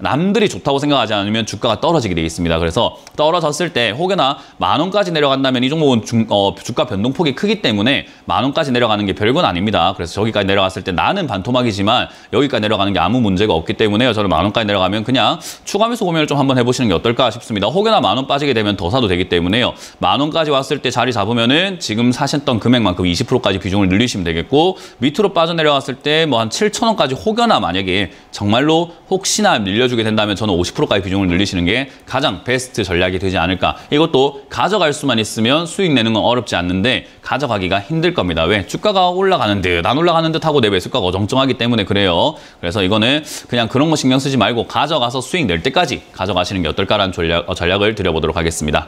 남들이 좋다고 생각하지 않으면 주가가 떨어지게 되어 있습니다. 그래서 떨어졌을 때 혹여나 만 원까지 내려간다면 이 종목은 중, 어, 주가 변동폭이 크기 때문에 만 원까지 내려가는 게 별건 아닙니다. 그래서 저기까지 내려갔을 때 나는 반토막이지만 여기까지 내려가는 게 아무 문제가 없기 때문에요. 저는 만 원까지 내려가면 그냥 추가 매수 고민을 좀 한번 해보시는 게 어떨까 싶습니다. 혹여나 만 원 빠지게 되면 더 사도 되기 때문에요. 만 원까지 왔을 때 자리 잡으면은 지금 사셨던 금액만큼 20%까지 비중을 늘리시면 되겠고 밑으로 빠져내려갔을 때 뭐 한 7천 원까지 혹여나 만약에 정말로 혹시나 밀려 주게 된다면 저는 50%까지 비중을 늘리시는 게 가장 베스트 전략이 되지 않을까. 이것도 가져갈 수만 있으면 수익 내는 건 어렵지 않는데 가져가기가 힘들 겁니다. 왜? 주가가 올라가는 듯, 안 올라가는 듯 하고 내 매수가가 어정쩡하기 때문에 그래요. 그래서 이거는 그냥 그런 거 신경 쓰지 말고 가져가서 수익 낼 때까지 가져가시는 게 어떨까라는 전략, 어, 전략을 드려보도록 하겠습니다.